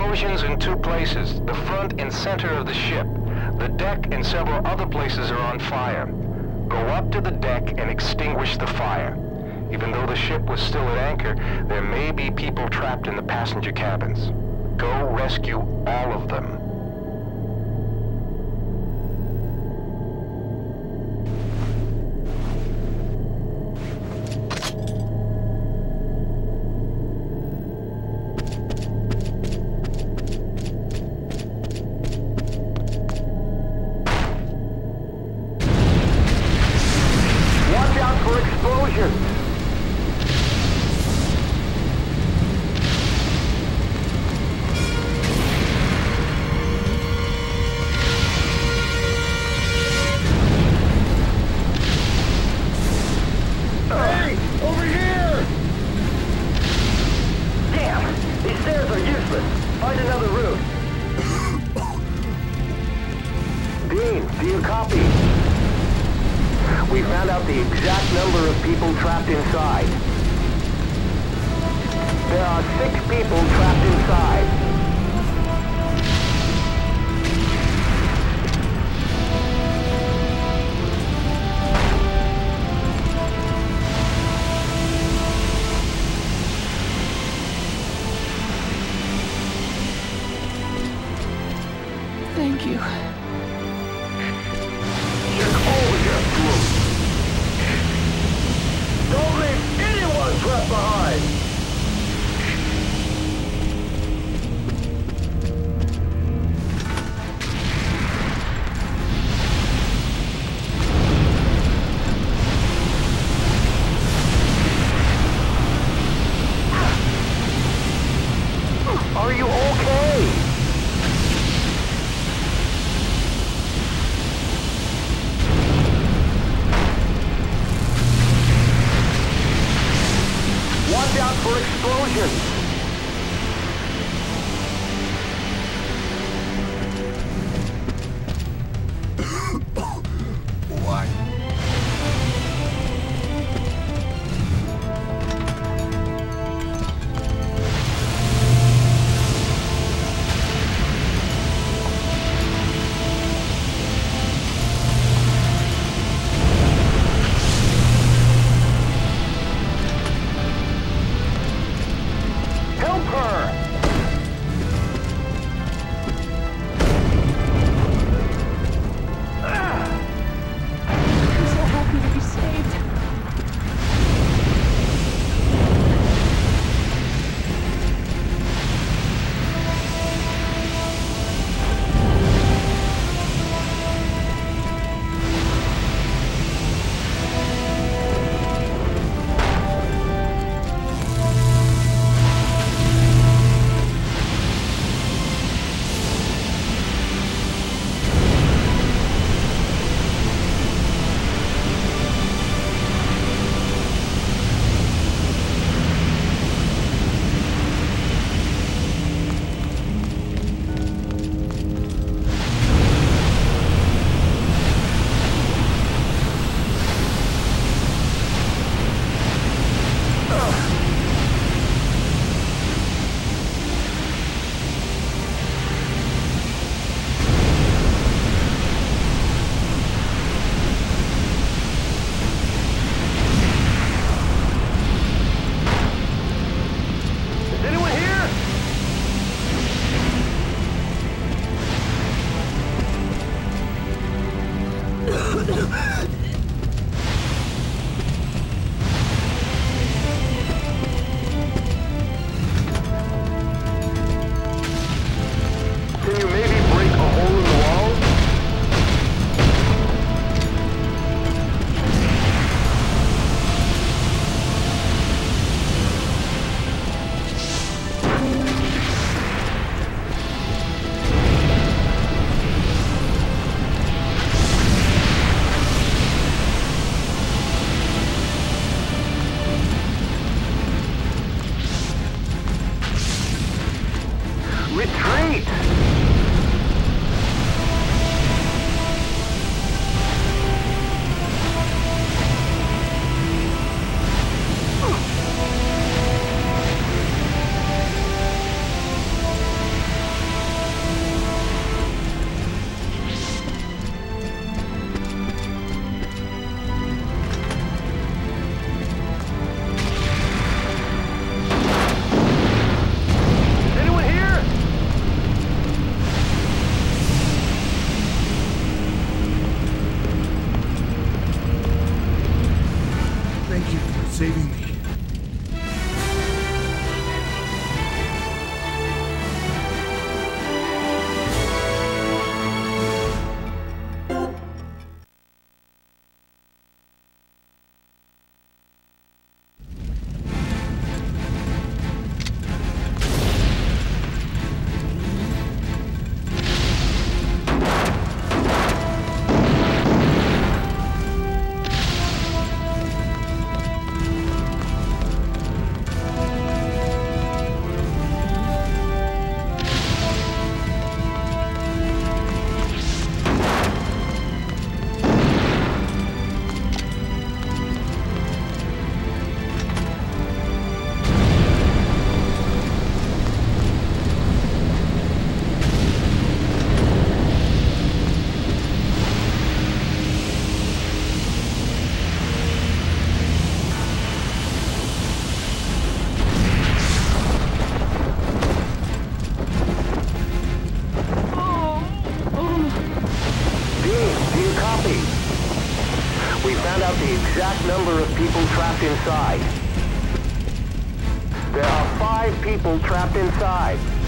explosions in two places, the front and center of the ship. The deck and several other places are on fire. Go up to the deck and extinguish the fire. Even though the ship was still at anchor, there may be people trapped in the passenger cabins. Go rescue all of them. You. Five people trapped inside.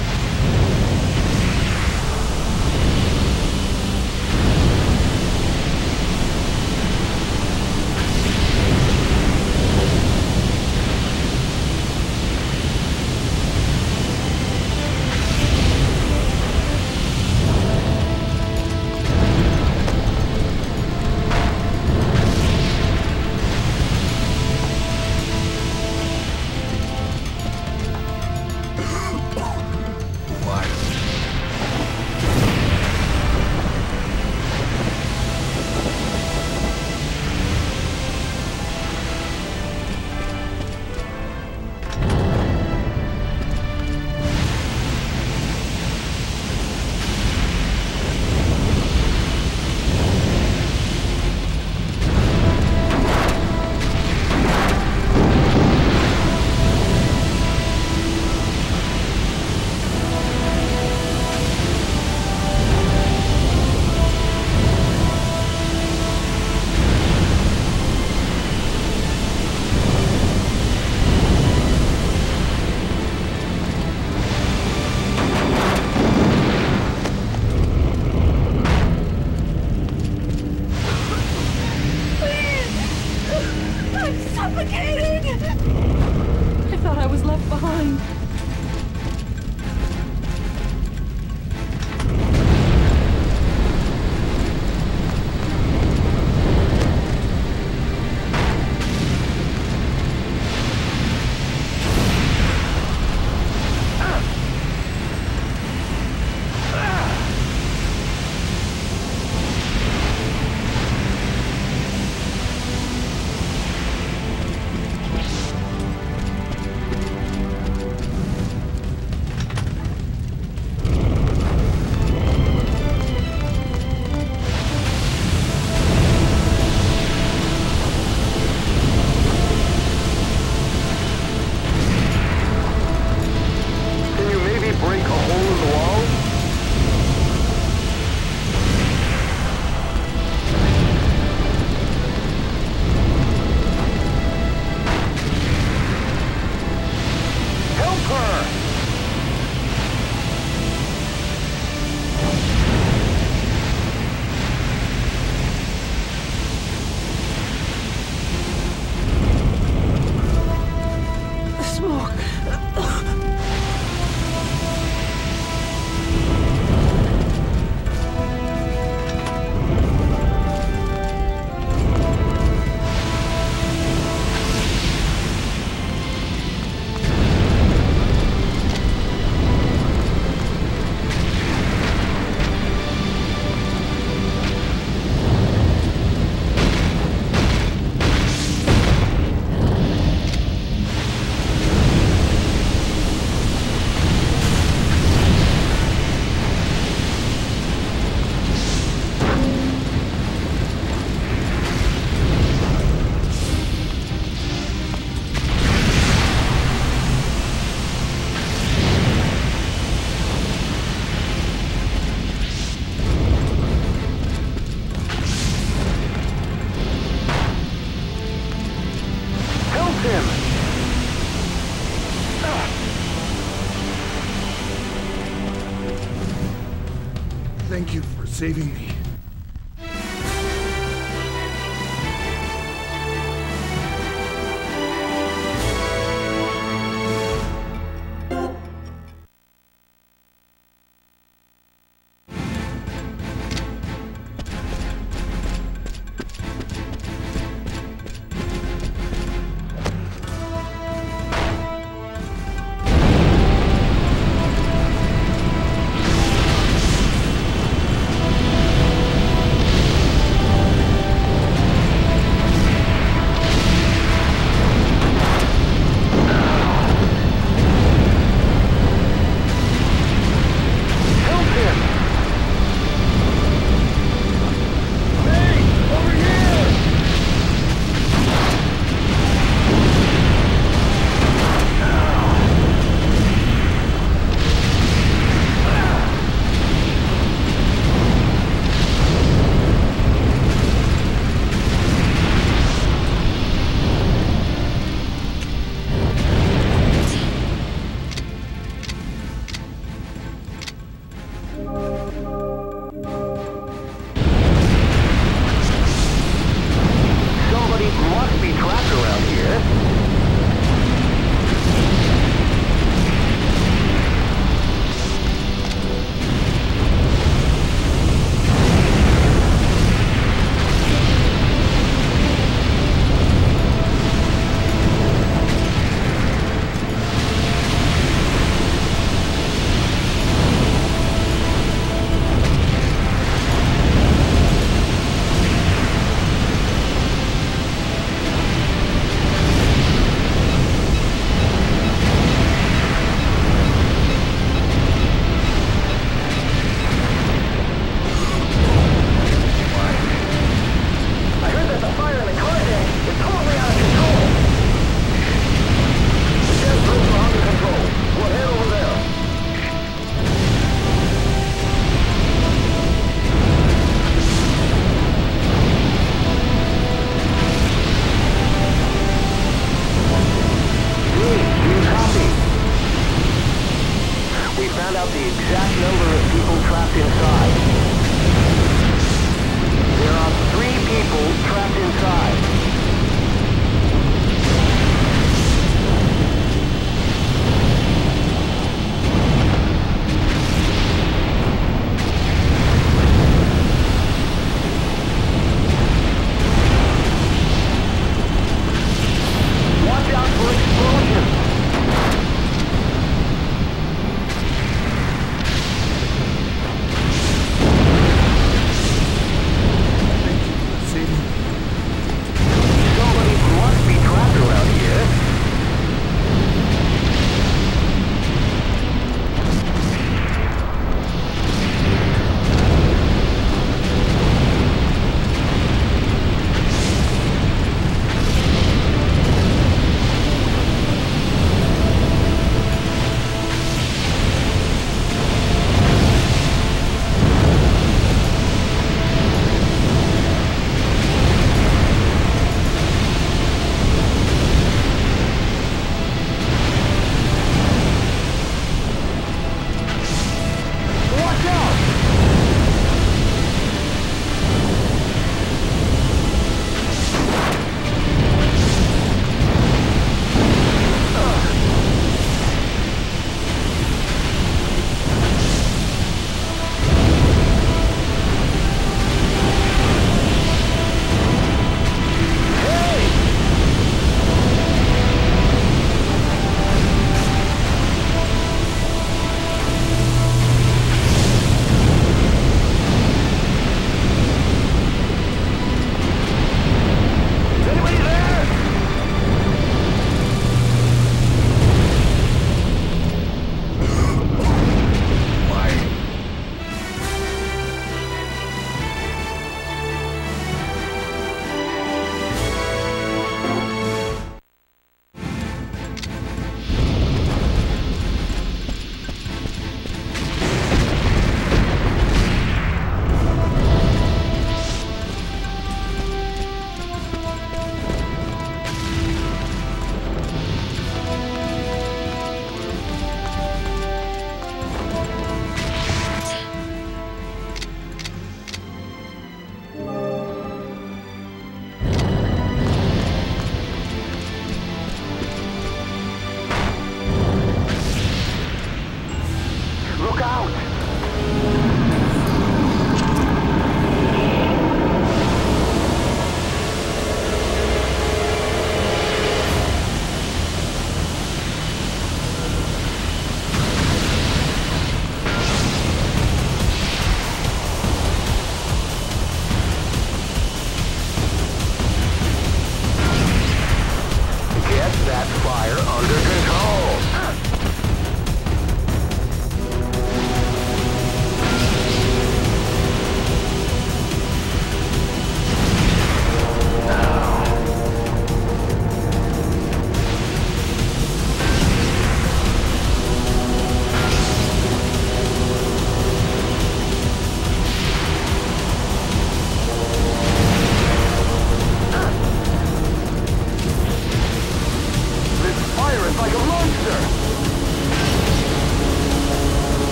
Saving me.